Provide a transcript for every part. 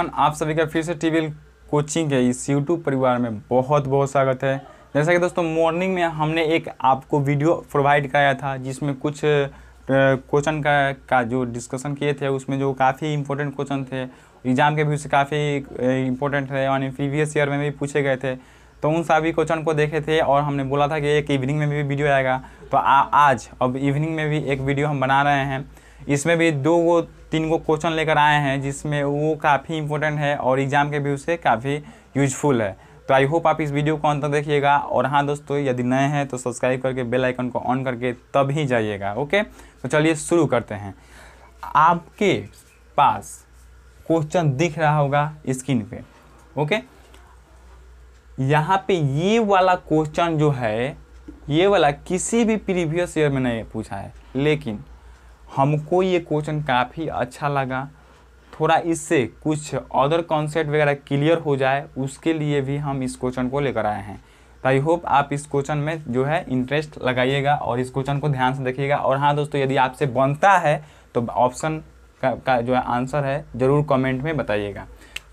Everyone आप सभी का फिर से टीवीएल कोचिंग के इस यूट्यूब परिवार में बहुत बहुत स्वागत है। जैसा कि दोस्तों मॉर्निंग में हमने एक आपको वीडियो प्रोवाइड कराया था जिसमें कुछ क्वेश्चन का का जो डिस्कशन किए थे उसमें जो काफ़ी इंपॉर्टेंट क्वेश्चन थे एग्ज़ाम के व्यू से काफ़ी इंपॉर्टेंट थे यानी प्रीवियस ईयर में भी पूछे गए थे। तो उन सभी क्वेश्चन को देखे थे और हमने बोला था कि एक इवनिंग में भी वीडियो आएगा। तो आ, आज अब इवनिंग में भी एक वीडियो हम बना रहे हैं। इसमें भी दो वो तीन गो क्वेश्चन लेकर आए हैं, जिसमें वो काफ़ी इंपॉर्टेंट है और एग्ज़ाम के व्यू से काफ़ी यूजफुल है। तो आई होप आप इस वीडियो को अंत तक देखिएगा। और हाँ दोस्तों, यदि नए हैं तो सब्सक्राइब करके बेल आइकन को ऑन करके तब ही जाइएगा ओके तो चलिए शुरू करते हैं। आपके पास क्वेश्चन दिख रहा होगा स्क्रीन पे ओके यहाँ पे ये वाला क्वेश्चन जो है, ये वाला किसी भी प्रीवियस ईयर में नहीं पूछा है, लेकिन हमको ये क्वेश्चन काफ़ी अच्छा लगा। थोड़ा इससे कुछ अदर कॉन्सेप्ट वगैरह क्लियर हो जाए उसके लिए भी हम इस क्वेश्चन को लेकर आए हैं। तो आई होप आप इस क्वेश्चन में जो है इंटरेस्ट लगाइएगा और इस क्वेश्चन को ध्यान से देखिएगा। और हाँ दोस्तों यदि आपसे बनता है तो ऑप्शन का, का जो है आंसर है ज़रूर कमेंट में बताइएगा।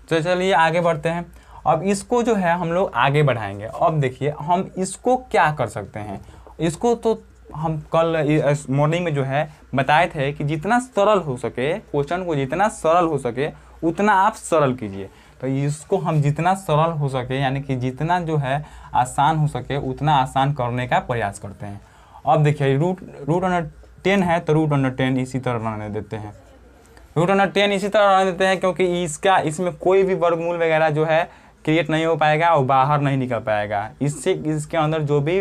तो चलिए आगे बढ़ते हैं। अब इसको जो है हम लोग आगे बढ़ाएँगे। अब देखिए हम इसको क्या कर सकते हैं? इसको तो हम कल मॉर्निंग में जो है, बताए थे कि जितना सरल हो सके क्वेश्चन को जितना सरल हो सके, उतना आप सरल कीजिए। तो इसको हम जितना सरल हो सके, यानी कि जितना जो है आसान हो सके, उतना आसान करने का प्रयास करते हैं। अब देखिए रूट रूट अंडर टेन है तो रूट अंडर टेन इसी तरह रहने देते हैं। रूट अंडर टेन इसी तरह रहने देते हैं, क्योंकि इसका, इसमें कोई भी वर्गमूल वगैरह जो है क्रिएट नहीं हो पाएगा और बाहर नहीं निकल पाएगा। इससे, इसके अंदर जो भी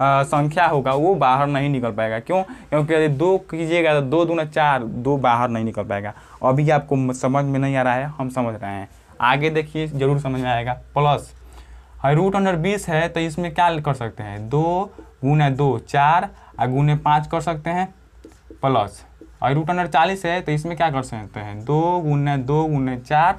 संख्या होगा, वो बाहर नहीं निकल पाएगा। क्यों? क्योंकि यदि दो कीजिएगा तो दो दूना चार, दो बाहर नहीं निकल पाएगा। अभी आपको समझ में नहीं आ रहा है, हम समझ रहे हैं। आगे देखिए, ज़रूर समझ में आएगा। प्लस रूट अंडर बीस है तो इसमें क्या कर सकते हैं? दो गुने दो, चार और गुने पाँच कर सकते हैं। प्लस और रूट अंडर चालीस है तो इसमें क्या कर सकते हैं? दो गुने दो गुने चार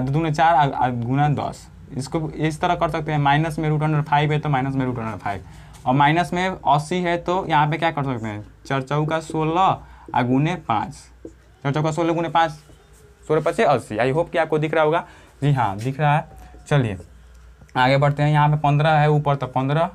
दो दूने चार गुना दस। इसको इस तरह कर सकते हैं। माइनस में रूट अंडर फाइव है तो माइनस में रूट अंडर फाइव। और माइनस में अस्सी है तो यहाँ पे क्या कर सकते हैं? चार चौका सोलह गुने पाँच। चार चौका सोलह गुने पाँच, सोलह पच्चीस, अस्सी। आई होप कि आपको दिख रहा होगा। जी हाँ दिख रहा है। चलिए, आगे बढ़ते हैं। यहाँ पे पंद्रह है ऊपर तो पंद्रह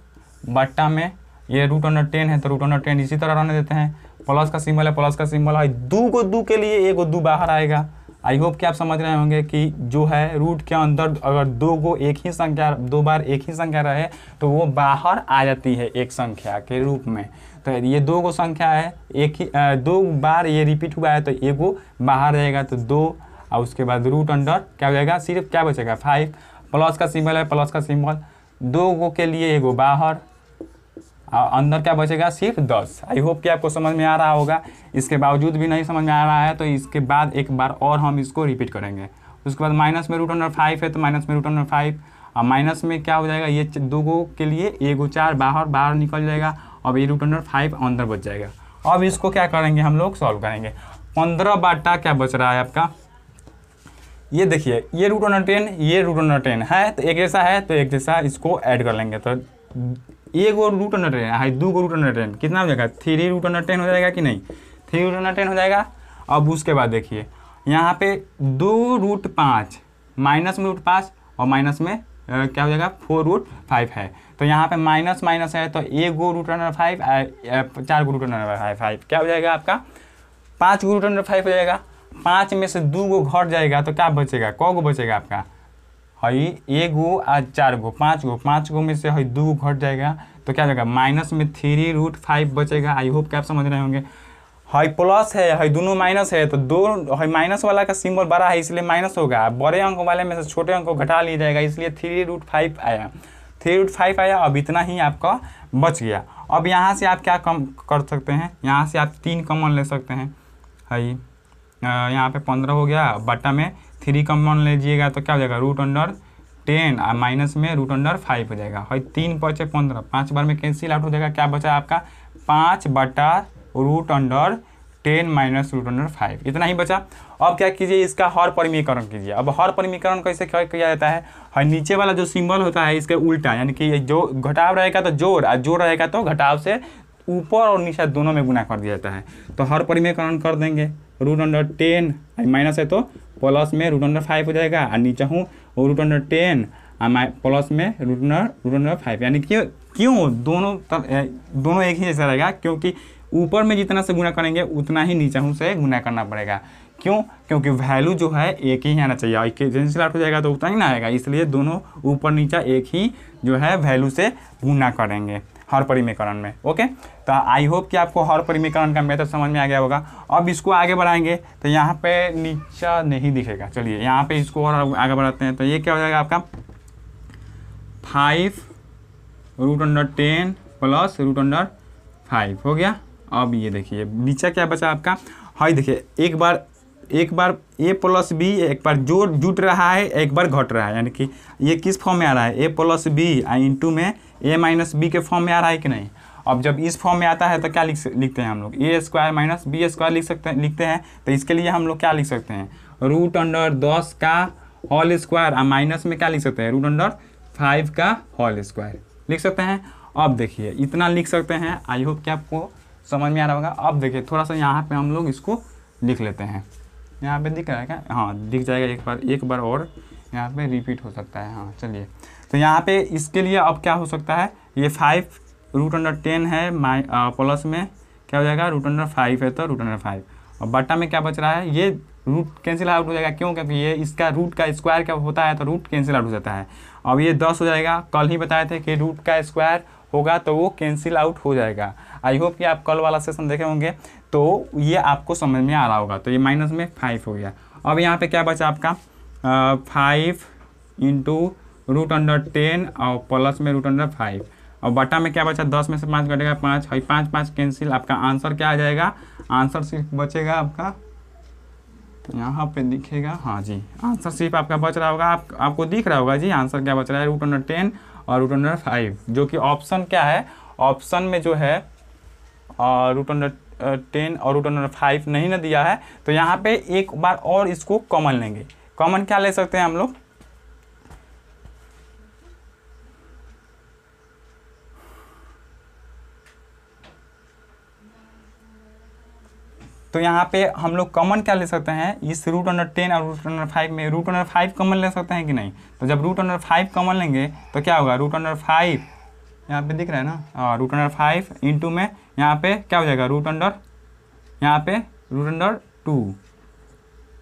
बट्टा में ये रूट अंडर टेन है तो रूट अंडर टेन इसी तरह रहने देते हैं। प्लस का सिंबल है प्लस का सिंबल है। दो को दो के लिए एक दो बाहर आएगा। आई होप कि आप समझ रहे होंगे कि जो है रूट के अंदर अगर दो को एक ही संख्या, दो बार एक ही संख्या रहे तो वो बाहर आ जाती है एक संख्या के रूप में। तो ये दो गो संख्या है, एक ही दो बार ये रिपीट हुआ है तो एक वो बाहर रहेगा तो दो, और उसके बाद रूट अंडर क्या हो जाएगा? सिर्फ़ क्या बचेगा? फाइव प्लस का सिंबल है प्लस का सिंबल दो गो के लिए एगो बाहर अंदर क्या बचेगा? सिर्फ़ दस। आई होप कि आपको समझ में आ रहा होगा। इसके बावजूद भी नहीं समझ में आ रहा है तो इसके बाद एक बार और हम इसको रिपीट करेंगे। उसके बाद माइनस में रूट अंडर फाइव है तो माइनस में रूट अंडर फाइव और माइनस में क्या हो जाएगा? ये दो गो के लिए एगो चार बाहर बाहर निकल जाएगा। अब ये रूट अंडर फाइव अंदर बच जाएगा। अब इसको क्या करेंगे हम लोग? सॉल्व करेंगे। पंद्रह बाटा क्या बच रहा है आपका? ये देखिए, ये रूट अंडर टेन ये रूट अंडर टेन है तो एक जैसा है तो एक जैसा इसको ऐड कर लेंगे। तो एक गो रूट अंडर टेन हाई दो गो रूट अंडर टेन कितना हो जाएगा? थ्री रूट अंडर टेन हो जाएगा कि नहीं? थ्री रूट अंडर टेन हो जाएगा। अब उसके बाद देखिए यहाँ पे दो रूट पाँच माइनस में रूट पाँच और माइनस में आ, क्या हो जाएगा? फोर रूट फाइव है। तो यहाँ पे माइनस माइनस है तो एक गो रूट अंडर फाइव चार गो रूट अंडर फाइव फाइव क्या हो जाएगा आपका? पाँच गो रूट अंडर फाइव हो जाएगा। पाँच में से दो गो घट जाएगा तो क्या बचेगा? कौ गो बचेगा आपका? हई एक गो आ चार गो, पाँच गो। पाँच गो में से हई दो घट जाएगा। तो क्या जाएगा? माइनस में थ्री रूट फाइव बचेगा। आई होप कि आप समझ रहे होंगे। हई प्लस है हई दोनों माइनस है तो दो हई माइनस वाला का सिंबल बड़ा है, इसलिए माइनस होगा। बड़े अंक वाले में से छोटे अंक को घटा लिया जाएगा, इसलिए थ्री रूट फाइव आया। थ्री रूट फाइव आया, अब इतना ही आपका बच गया। अब यहाँ से आप क्या कम कर सकते हैं? यहाँ से आप तीन कॉमन ले सकते हैं। हई यहाँ पे पंद्रह हो गया बट्टा में थ्री कॉमन लीजिएगा तो क्या हो जाएगा? रूट अंडर टेन और माइनस में रूट अंडर फाइव हो जाएगा। और तीन पचे पंद्रह। पाँच बार में कैंसिल आउट हो जाएगा, क्या बचा आपका? पाँच बटा root under ten minus root under five इतना ही बचा। अब क्या कीजिए, इसका हर परिमीकरण कीजिए। अब हर परिमीकरण कैसे किया जाता है? और नीचे वाला जो सिंबल होता है, इसके उल्टा, यानी कि जो घटाव रहेगा तो जोड़ और जोड़ रहेगा तो घटाव से ऊपर और नीचे दोनों में गुना कर दिया जाता है। तो हर परिमीकरण कर देंगे। रूट अंडर टेन माइनस है तो प्लस में रूट अंडर फाइव हो जाएगा और नीचे हूँ वो रूट अंडर टेन प्लस में root under root under five यानी क्यों क्यों दोनों ए, दोनों एक ही जैसा रहेगा? क्योंकि ऊपर में जितना से गुना करेंगे उतना ही नीचे हूँ से गुना करना पड़ेगा। क्यों? क्योंकि वैल्यू जो है एक ही आना चाहिए और कैंसिल आउट हो जाएगा तो उतना ही ना आएगा। इसलिए दोनों ऊपर नीचे एक ही जो है वैल्यू से गुना करेंगे। हर परिमीकरण में ओके तो आई होप कि आपको हर परिमीकरण का मेथड समझ में आ गया होगा। अब इसको आगे बढ़ाएँगे तो यहाँ पे नीचा नहीं दिखेगा। चलिए, यहाँ पे इसको और आगे बढ़ाते हैं तो ये क्या हो जाएगा आपका? Five root under ten plus root under five हो गया? अब ये देखिए, नीचा क्या बचा आपका? हाई देखिए, एक बार एक बार ए प्लस बी एक बार जो जुट रहा है, एक बार घट रहा है। यानी कि ये किस फॉर्म में आ रहा है? ए प्लस बी इंटू में ए माइनस बी के फॉर्म में आ रहा है कि नहीं? अब जब इस फॉर्म में आता है तो क्या लिख लिखते हैं हम लोग? A square minus B square लिख सकते हैं, लिखते हैं। तो इसके लिए हम लोग क्या लिख सकते हैं? रूट अंडर दस का होल स्क्वायर और माइनस में क्या लिख सकते हैं? रूट अंडर फाइव का होल स्क्वायर लिख सकते हैं? अब देखिए, इतना लिख सकते हैं। आई होप कि आपको समझ में आ रहा होगा। अब देखिए, थोड़ा सा यहाँ पे हम लोग इसको लिख लेते हैं। यहाँ पे दिख रहा है क्या? हाँ दिख जाएगा एक बार एक बार और यहाँ पे रिपीट हो सकता है। हाँ चलिए। तो यहाँ पे इसके लिए अब क्या हो सकता है? ये फाइव रूट अंडर टेन है माइ प्लस में। क्या हो जाएगा? रूट अंडर फाइव है तो रूट अंडर फाइव और बट्टा में क्या बच रहा है? ये रूट कैंसिल आउट हो जाएगा। क्यों? क्योंकि ये इसका रूट का स्क्वायर क्या होता है तो रूट कैंसिल आउट हो जाता है। अब ये दस हो जाएगा। कल ही बताए थे कि रूट का स्क्वायर होगा तो वो कैंसिल आउट हो जाएगा। आई होप कि आप कल वाला सेशन देखे होंगे। तो ये आपको समझ में आ रहा होगा। तो ये माइनस में फाइव हो गया। अब यहाँ पे क्या बचा आपका? Five into root under ten और प्लस में रूट अंडर फाइव और बटा में क्या बचा? दस में से पाँच घटेगा पाँच। है पाँच पाँच कैंसिल आपका आंसर क्या आ जाएगा? आंसर सिर्फ़ बचेगा आपका। यहाँ पे दिखेगा। हाँ जी आंसर सिर्फ़ आपका बच रहा होगा। आप, आपको दिख रहा होगा जी आंसर क्या बच रहा है? रूट अंडर टेन और रूट अंडर फाइव जो कि ऑप्शन क्या है? ऑप्शन में जो है रूट अंडर टेन और रूट अंडर फाइव नहीं ना दिया है तो यहाँ पे एक बार और इसको कॉमन लेंगे। कॉमन क्या ले सकते हैं हम लोग? तो यहाँ पे हम लोग कॉमन क्या ले सकते हैं इस रूट अंडर टेन और रूट अंडर फाइव में रूट अंडर फाइव कॉमन ले सकते हैं कि नहीं तो जब रूट अंडर फाइव कॉमन लेंगे तो क्या होगा रूट अंडर फाइव यहाँ पे दिख रहा है ना रूट अंडर फाइव इंटू में यहाँ पे क्या हो जाएगा रूट अंडर यहाँ पे root under two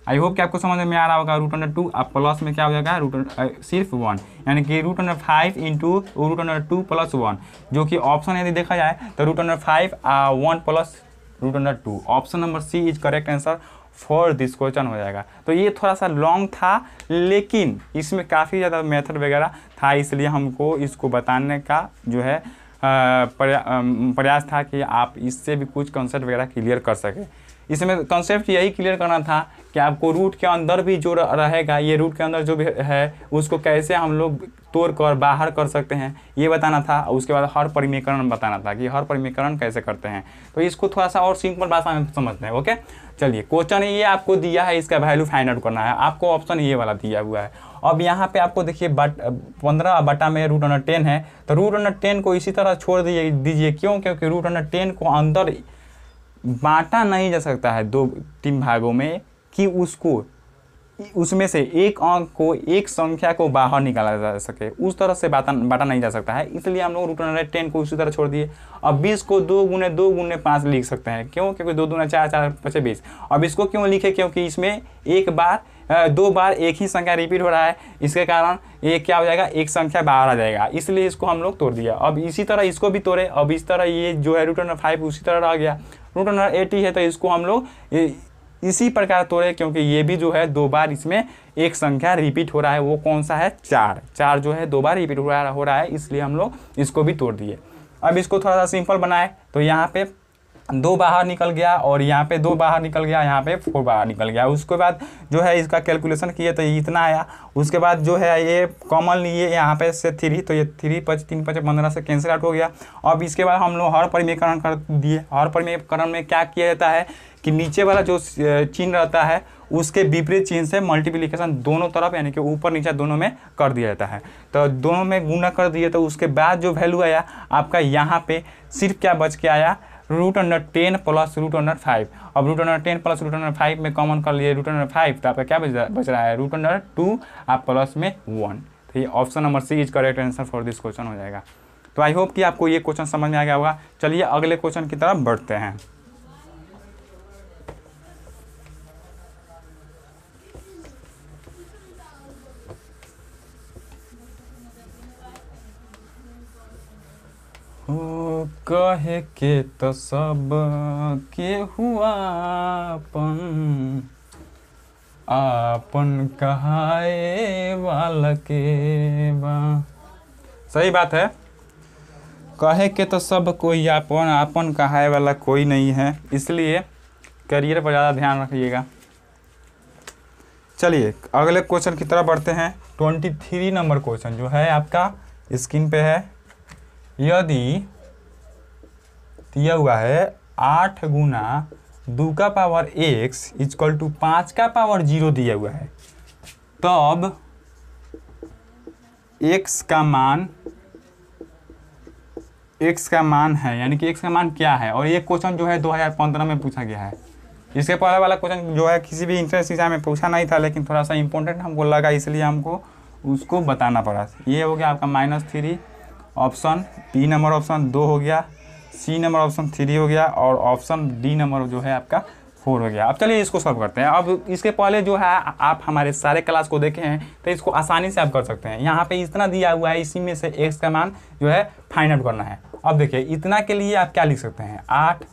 I hope कि आपको समझ में आ रहा होगा रूट अंडर टू आप प्लस में क्या हो जाएगा रूट सिर्फ़ वन यानी कि root under five into root under two plus one जो कि ऑप्शन यदि देखा जाए तो root under five one plus root under two option number C is correct answer for this question हो जाएगा। तो ये थोड़ा सा लॉन्ग था, लेकिन इसमें काफ़ी ज़्यादा मेथड वगैरह था, इसलिए हमको इसको बताने का जो है प्रयास था कि आप इससे भी कुछ कॉन्सेप्ट वगैरह क्लियर कर सके। इसमें कॉन्सेप्ट यही क्लियर करना था कि आपको रूट के अंदर भी जो रहेगा, ये रूट के अंदर जो भी है, उसको कैसे हम लोग तोड़ कर, बाहर कर सकते हैं, ये बताना था। उसके बाद हर परिमीकरण बताना था कि हर परिमीकरण कैसे करते हैं। तो इसको थोड़ा सा और सिंपल भाषा में समझते हैं ओके चलिए क्वेश्चन ये आपको दिया है, इसका वैल्यू फाइंड आउट करना है। आपको ऑप्शन ये वाला दिया हुआ है। अब यहाँ पे आपको देखिए बट पंद्रह बटा में रूट अंडर टेन है। तो रूट अंडर टेन को इसी तरह छोड़ दीजिए। क्यों? क्योंकि रूट अंडर टेन को अंदर बांटा नहीं जा सकता है दो, तीन भागों में कि उसको, उसमें से एक अंक को, एक संख्या को बाहर निकाला जा सके। उस तरह से बाटा, बांटा नहीं जा सकता है। इसलिए हम लोग रूट अंडर टेन को उसी तरह छोड़ दिए। अब बीस को दो गुने दो गुने पाँच लिख सकते हैं। क्यों? क्योंकि दो दूना चार चार पचे बीस। अब इसको क्यों लिखे? क्योंकि इसमें एक बार दो बार एक ही संख्या रिपीट हो रहा है। इसके कारण ये क्या हो जाएगा? एक संख्या बाहर आ जाएगा। इसलिए इसको हम लोग तोड़ दिया। अब इसी तरह इसको भी तोड़े। अब इस तरह ये जो है रूट अंडर फाइव उसी तरह रह गया। रूट अंडर एटी है तो इसको हम लोग इसी प्रकार तोड़े, क्योंकि ये भी जो है दो बार इसमें एक संख्या रिपीट हो रहा है, वो कौन सा है? चार। चार जो है दो बार रिपीट हो रहा हो रहा है, इसलिए हम लोग इसको भी तोड़ दिए। अब इसको थोड़ा सा सिंपल बनाए तो यहाँ पे दो बाहर निकल गया और यहाँ पे दो बाहर निकल गया, यहाँ पे फोर बाहर निकल गया। उसके बाद जो है इसका कैलकुलेशन किए तो इतना आया। उसके बाद जो है ये कॉमन लिए यहाँ पे से थ्री तो ये थ्री पच तीन पच पंद्रह से कैंसिल आउट हो गया। अब इसके बाद हम लोग हर परिमीकरण कर दिए। हर परिमीकरण में क्या किया जाता है कि नीचे वाला जो चिन्ह रहता है, उसके विपरीत चिन्ह से मल्टीप्लिकेशन दोनों तरफ़ यानी कि ऊपर नीचे दोनों में कर दिया जाता है। तो दोनों में गुना कर दिए तो उसके बाद जो वैल्यू आया, आपका यहाँ पे सिर्फ़ क्या बच के आया? Root under ten plus root under five अब root under ten plus root under five में कॉमन कर लिए रूट अंडर फाइव तो आपका क्या बच रहा- है? रूट अंडर टू आप प्लस में वन तो ये option number C is correct answer for this question हो जाएगा। तो आई होप कि आपको ये क्वेश्चन समझ में आ गया होगा। चलिए अगले क्वेश्चन की तरफ़ बढ़ते हैं। कहे के तो सब के हुआ अपन। आपन कहाए वाला के बा। सही बात है। कहे के तो सब कोई आपन आपन कहाए वाला कोई नहीं है। इसलिए करियर पर ज़्यादा ध्यान रखिएगा। चलिए, अगले क्वेश्चन की तरफ़ बढ़ते हैं। ट्वेंटी थ्री नंबर क्वेश्चन जो है आपका स्क्रीन पे है। यदि दिया हुआ है आठ गुना दो का पावर एक्स इजक्वल टू पाँच का पावर ज़ीरो दिया हुआ है, तब एक्स का मान, एक्स का मान है, यानी कि एक्स का मान क्या है? और ये क्वेश्चन जो है 2015 में पूछा गया है। इसके पहले वाला क्वेश्चन जो है किसी भी इंट्रेंस एग्ज़ाम में पूछा नहीं था, लेकिन थोड़ा सा इंपॉर्टेंट हमको लगा, इसलिए हमको उसको बताना पड़ा। ये हो गया आपका minus three option B number option दो हो गया सी नंबर ऑप्शन थ्री हो गया और ऑप्शन डी नंबर जो है आपका फोर हो गया। अब चलिए इसको सॉल्व करते हैं। अब इसके पहले जो है, आप हमारे सारे क्लास को देखे हैं तो इसको आसानी से आप कर सकते हैं। यहाँ पे इतना दिया हुआ है, इसी में से एक्स का मान जो है फाइंड आउट करना है। अब देखिए, इतना के लिए आप क्या लिख सकते हैं? आठ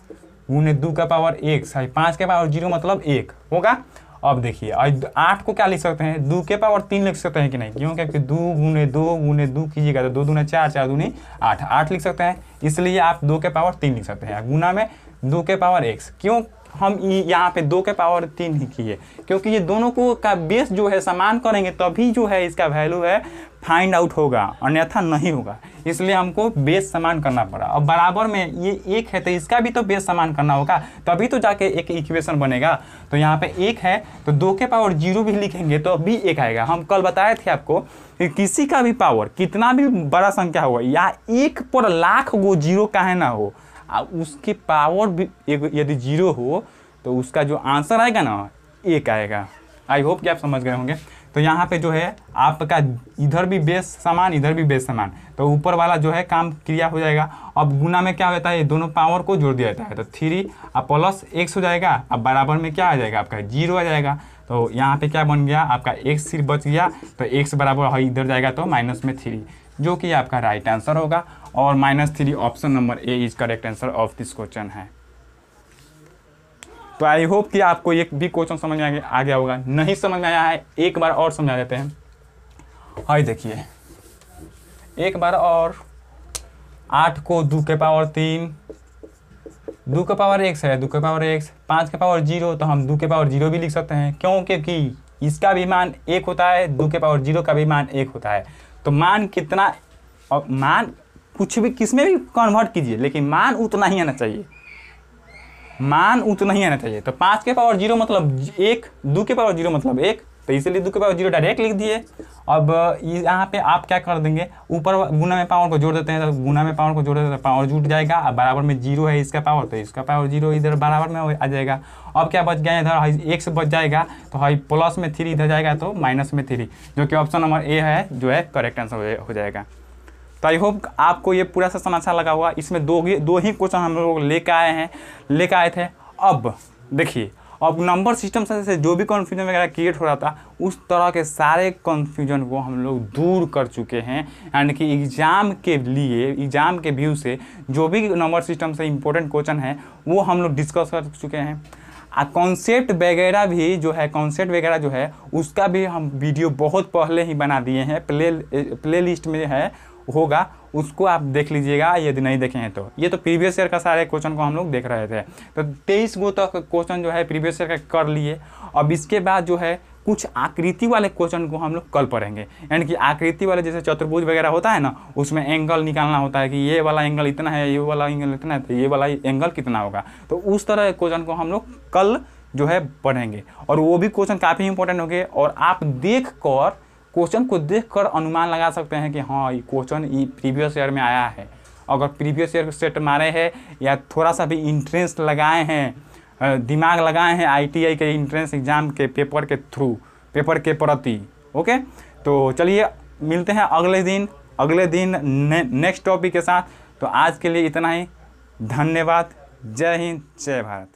गुने दो का पावर एक, सॉरी, पाँच के पावर ज़ीरो मतलब एक, होगा? अब देखिए आठ को क्या लिख सकते हैं? दो के पावर तीन लिख सकते हैं कि नहीं? क्यों? क्योंकि दो गुने दो गुने दो कीजिएगा तो दो दूने चार चार दूनी आठ। आठ लिख सकते हैं, इसलिए आप दो के पावर तीन लिख सकते हैं। गुना में दो के पावर एक्स क्यों? हम यहाँ पे दो के पावर तीन ही किए। क्योंकि ये दोनों को का बेस जो है समान करेंगे, तभी जो है इसका वैल्यू है फाइंड आउट होगा, अन्यथा नहीं होगा। इसलिए हमको बेस समान करना पड़ा। अब बराबर में ये एक है तो इसका भी तो बेस समान करना होगा, तभी तो जाके एक इक्वेशन बनेगा। तो यहाँ पे एक है तो दो के पावर ज़ीरो भी लिखेंगे तो भी एक आएगा। हम कल बताए थे आपको कि किसी का भी पावर कितना भी बड़ा संख्या हो या एक पर लाख गो ज़ीरो का है ना हो आ, उसकी पावर भी यदि ज़ीरो हो तो उसका जो आंसर आएगा ना, एक आएगा। आई होप कि आप समझ गए होंगे। तो यहाँ पे जो है, आपका इधर भी बेस समान, इधर भी बेस समान। तो ऊपर वाला जो है, काम क्रिया हो जाएगा। अब गुना में क्या होता है दोनों पावर को जोड़ दिया जाता है। तो थ्री अब प्लस एक्स हो जाएगा, अब बराबर में क्या आ जाएगा, आपका ज़ीरो आ जाएगा। तो यहाँ पे क्या बन गया? आपका एक्स सिर्फ़ बच गया तो एक्स बराबर इधर जाएगा तो माइनस में थ्री जो कि आपका राइट आंसर होगा। और minus three option number A is correct answer of this question है। तो आई होप कि आपको एक भी क्वेश्चन समझ में आ गया होगा। नहीं समझ में आया है, एक बार और समझा देते हैं। हाई देखिए, एक बार और, आठ को दो के पावर तीन दो का पावर एक्स है, दो का पावर एक्स पाँच का पावर ज़ीरो तो हम दो के पावर ज़ीरो भी लिख सकते हैं क्यों क्योंकि इसका भी मान एक होता है, दो के पावर ज़ीरो का भी मान एक होता है। तो मान कितना, और मान कुछ भी किसमें भी कन्वर्ट कीजिए, लेकिन मान उतना ही आना चाहिए। मान उतना ही आना चाहिए। तो पाँच के पावर ज़ीरो मतलब एक, दो के पावर ज़ीरो मतलब एक तो इसीलिए दो के पावर ज़ीरो डायरेक्ट लिख दिए। अब यहाँ पे आप क्या कर देंगे? ऊपर गुना में पावर को जोड़ देते हैं तो गुना में पावर को जोड़ देते हैं तो पावर जुट जाएगा। अब बराबर में ज़ीरो है इसका पावर तो इसका पावर ज़ीरो इधर बराबर में आ जाएगा। अब क्या बच गया? इधर एक से बच जाएगा तो हाई प्लस में थ्री इधर जाएगा तो माइनस में थ्री जो कि ऑप्शन नंबर ए है, जो है करेक्ट आंसर हो- जाएगा। तो आई होप आपको ये पूरा सेशन अच्छा लगा हुआ इसमें दो दो ही क्वेश्चन हम लोग लेकर आए हैं लेकर आए थे। अब देखिए अब नंबर सिस्टम से जो भी कन्फ्यूज़न वगैरह क्रिएट हो रहा था, उस तरह के सारे कन्फ्यूज़न को हम लोग दूर कर चुके हैं। यानी कि एग्ज़ाम के लिए एग्ज़ाम के व्यू से जो भी नंबर सिस्टम से इम्पोर्टेंट क्वेश्चन है, वो हम लोग डिस्कस कर चुके हैं। कॉन्सेप्ट वगैरह भी जो है कॉन्सेप्ट वगैरह जो है, उसका भी हम वीडियो बहुत पहले ही बना दिए हैं। प्ले प्ले लिस्ट में है, होगा। उसको आप देख लीजिएगा यदि नहीं देखे हैं तो। ये तो प्रीवियस ईयर का सारे क्वेश्चन को हम लोग देख रहे थे। तो तेईस गो तक क्वेश्चन जो है प्रीवियस ईयर का कर लिए। अब इसके बाद जो है, कुछ आकृति वाले क्वेश्चन को हम लोग कल पढ़ेंगे। यानी कि आकृति वाले जैसे चतुर्भुज वगैरह होता है ना, उसमें एंगल निकालना होता है कि ये वाला एंगल इतना है, ये वाला एंगल इतना है तो ये वाला एंगल कितना होगा। तो उस तरह के क्वेश्चन को हम लोग कल जो है पढ़ेंगे। और वो भी क्वेश्चन काफ़ी इंपॉर्टेंट होंगे। और आप देख कर क्वेश्चन को देख अनुमान लगा सकते हैं कि हाँ ये क्वेश्चन ये प्रीवियस ईयर में आया है। अगर प्रीवियस ईयर सेट मारे हैं या थोड़ा सा भी इंट्रेंस लगाए हैं दिमाग लगाए हैं आईटीआई के इंट्रेंस एग्ज़ाम के पेपर के थ्रू पेपर के प्रति ओके? तो चलिए मिलते हैं अगले दिन अगले दिन ने, नेक्स्ट टॉपिक के साथ। तो आज के लिए इतना ही। धन्यवाद। जय हिंद जय भारत।